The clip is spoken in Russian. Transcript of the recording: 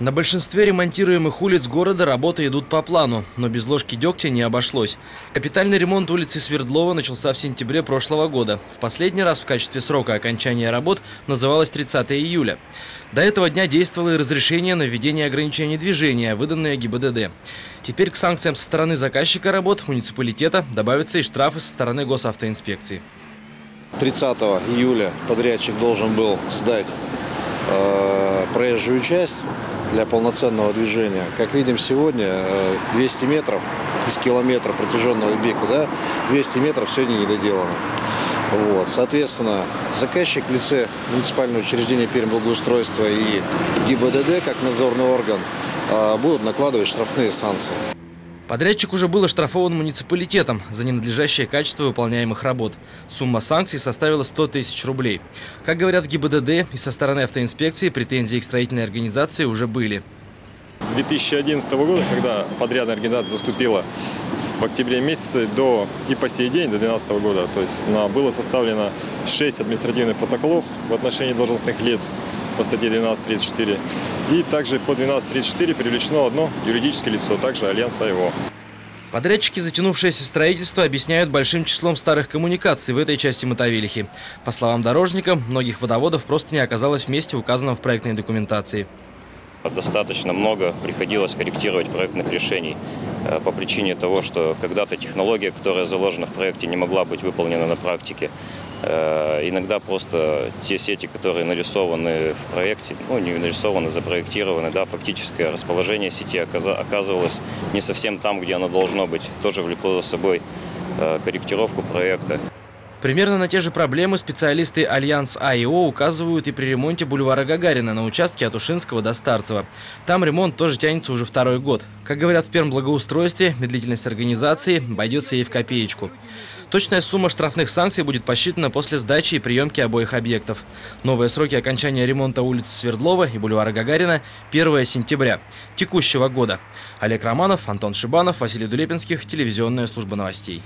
На большинстве ремонтируемых улиц города работы идут по плану, но без ложки дегтя не обошлось. Капитальный ремонт улицы Свердлова начался в сентябре прошлого года. В последний раз в качестве срока окончания работ называлось 30 июля. До этого дня действовало и разрешение на введение ограничений движения, выданное ГИБДД. Теперь к санкциям со стороны заказчика работ муниципалитета добавятся и штрафы со стороны госавтоинспекции. 30 июля подрядчик должен был сдать э, проезжую часть для полноценного движения. Как видим сегодня, 200 э, метров из километра протяженного объекта, да, 200 метров сегодня не доделано. Вот. Соответственно, заказчик в лице муниципального учреждения Пермблагоустройства и ГИБДД, как надзорный орган, э, будут накладывать штрафные санкции. Подрядчик уже был оштрафован муниципалитетом за ненадлежащее качество выполняемых работ. Сумма санкций составила 100 тысяч рублей. Как говорят в ГИБДД, и со стороны автоинспекции претензии к строительной организации уже были. 2011 года, когда подрядная организация заступила в октябре месяце до и по сей день, до 2012 года, то есть на, было составлено 6 административных протоколов в отношении должностных лиц по статье 1234. И также по 1234 привлечено одно юридическое лицо, также Альянс АИО. Подрядчики, затянувшееся строительство, объясняют большим числом старых коммуникаций в этой части Мотовилихи. По словам дорожника, многих водоводов просто не оказалось в месте, указанном в проектной документации. Достаточно много приходилось корректировать проектных решений э, по причине того, что когда-то технология, которая заложена в проекте, не могла быть выполнена на практике. Э, иногда просто те сети, которые нарисованы в проекте, ну, не нарисованы, запроектированы, да, фактическое расположение сети оказывалось не совсем там, где оно должно быть. Тоже влекло за собой э, корректировку проекта. Примерно на те же проблемы специалисты Альянс АИО указывают и при ремонте бульвара Гагарина на участке от Ушинского до Старцева. Там ремонт тоже тянется уже второй год. Как говорят в Пермблагоустройстве, медлительность организации обойдется ей в копеечку. Точная сумма штрафных санкций будет посчитана после сдачи и приемки обоих объектов. Новые сроки окончания ремонта улицы Свердлова и бульвара Гагарина 1 сентября текущего года. Олег Романов, Антон Шибанов, Василий Дулепинских, телевизионная служба новостей.